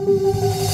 Música